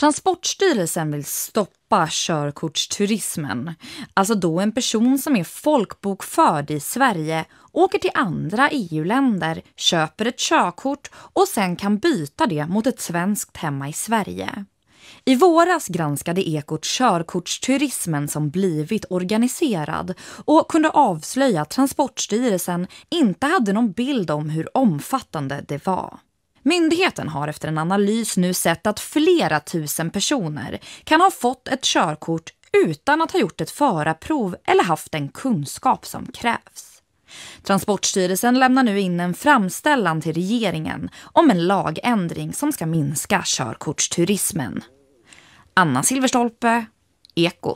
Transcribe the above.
Transportstyrelsen vill stoppa körkortsturismen. Alltså då en person som är folkbokförd i Sverige åker till andra EU-länder, köper ett körkort och sen kan byta det mot ett svenskt hemma i Sverige. I våras granskade Ekot körkortsturismen som blivit organiserad och kunde avslöja att Transportstyrelsen inte hade någon bild om hur omfattande det var. Myndigheten har efter en analys nu sett att flera tusen personer kan ha fått ett körkort utan att ha gjort ett förarprov eller haft den kunskap som krävs. Transportstyrelsen lämnar nu in en framställan till regeringen om en lagändring som ska minska körkortsturismen. Anna Silverstolpe, Ekot.